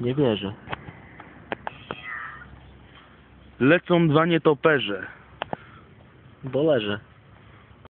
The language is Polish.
Nie wierzę. Lecą dwa nietoperze. Bo leżę.